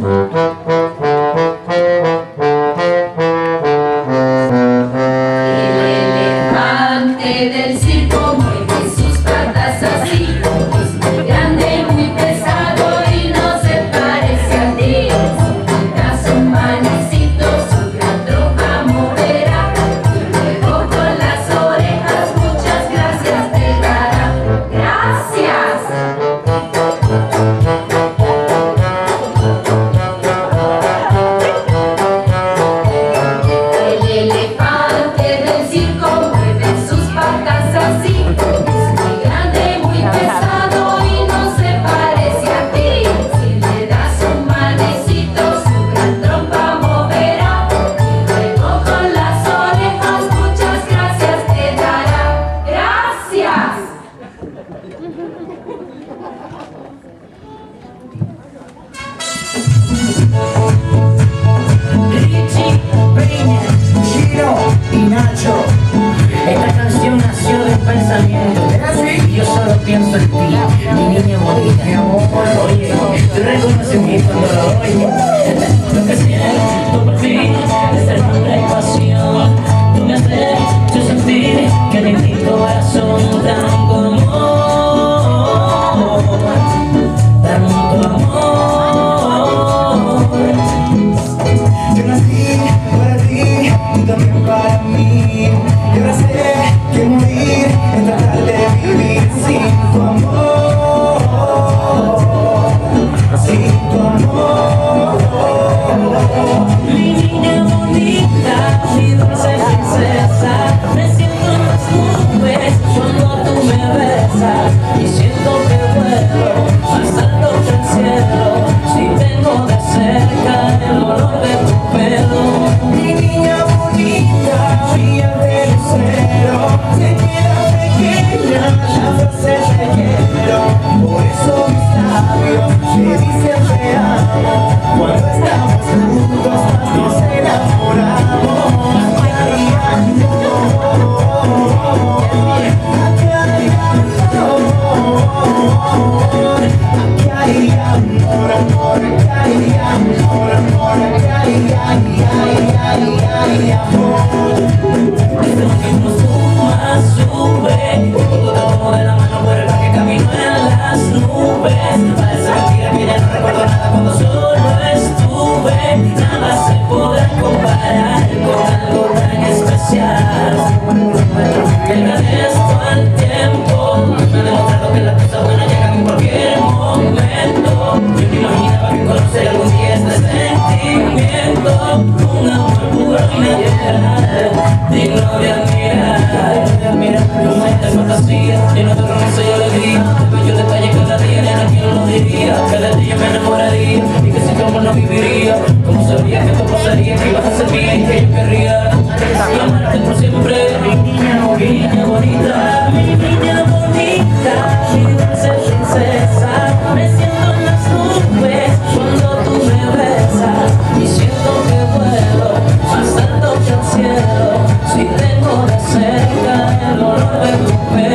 no Oh, yeah. Lindinha bonita, vida sem princesa.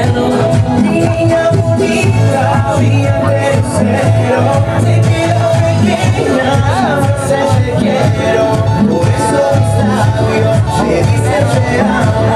cielo Niña bonita, bien deseo Te quiero pequeña, a veces te quiero. Por eso mis labios te dicen te amo.